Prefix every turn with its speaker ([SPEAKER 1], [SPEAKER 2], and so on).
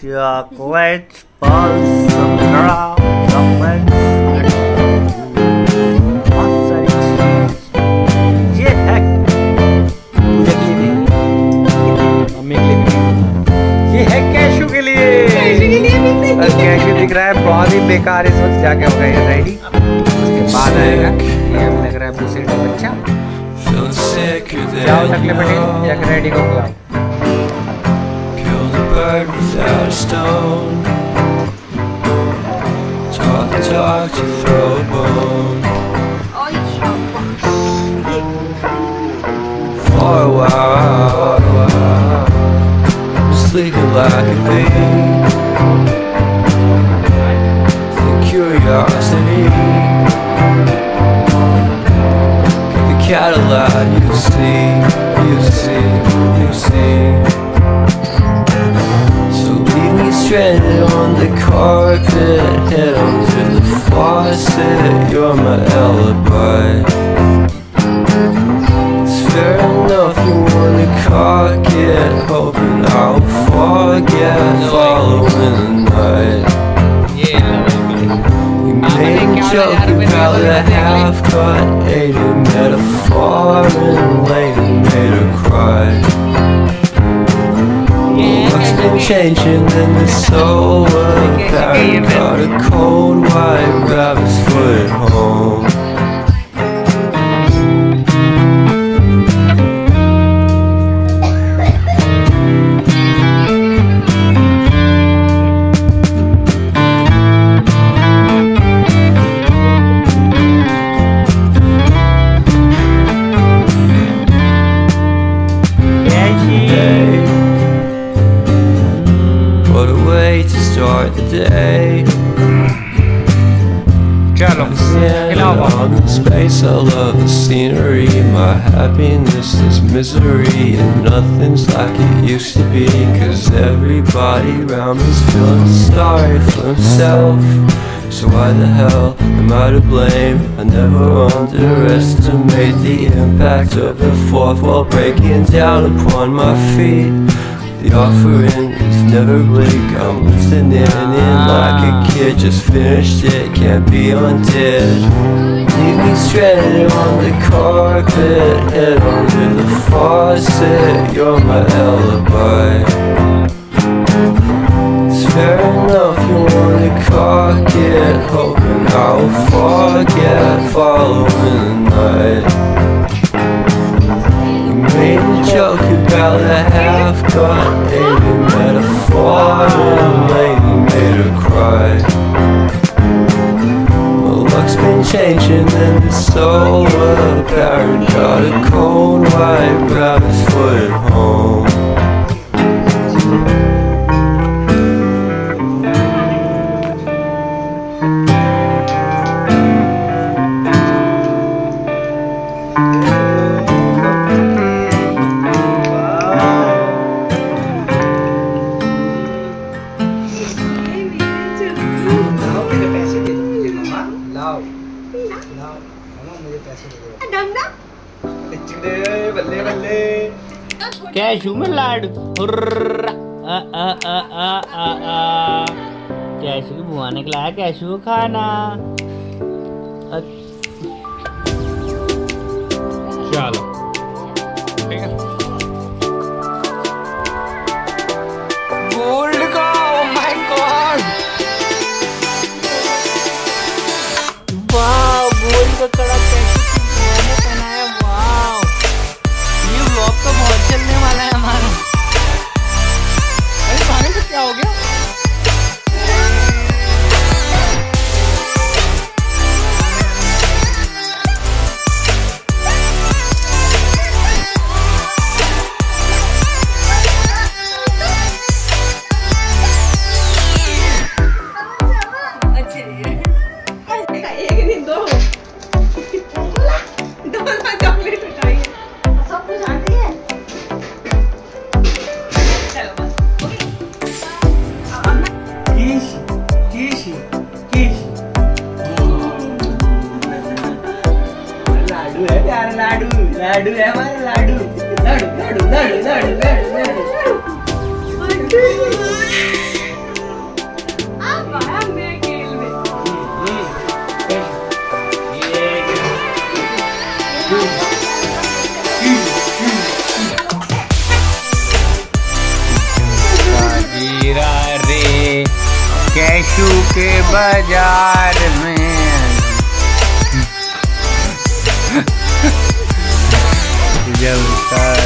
[SPEAKER 1] chocolate buns, some girl, है बहुत ही बेकार जाके होगा ये रेडी उसके बाद आएगा. ये लग रहा है बच्चा. जाओ तकले पटेल जाके रेडी को
[SPEAKER 2] खिलाओ a stone. Talk talk to throw a bone. For a while, sleeping like a bee. The curiosity. The Cadillac, you see, you see, you see. Carpet, head under the faucet. You're my alibi. It's fair enough you wanna cock it, hoping I'll forget. Following the night. You made a joke about the half cut, ate a metaphor and later made her cry. Changing in the soul apparent. Got a cold white rabbit's foot home
[SPEAKER 1] Hey. Sherlock.
[SPEAKER 2] On the space, I love the scenery. My happiness is misery, and nothing's like it used to be. Cause everybody around me's feeling sorry for himself. So why the hell am I to blame? I never underestimate the impact of the fourth wall breaking down upon my feet. The offering is never bleak. I'm listening in like a kid. Just finished it, can't be undid. Leave me stranded on the carpet, head under the faucet. You're my alibi. It's fair enough you wanna cock it, hoping I'll forget. Following the night. You made a joke about a half a lady made her cry. My luck's been changing and it's so apparent. Got a cold white rabbit's foot home.
[SPEAKER 3] चिड़े बल्ले बल्ले।
[SPEAKER 1] Cashew में लाडू? आ आ आ आ आ आ। Cashew की बुआ ने खिलाया cashew खाना? अ- Oh yeah. लाडू है हमारे लाडू। लाडू लाडू लाडू लाडू लाडू रे कैशू के बाज़ार में Angélica.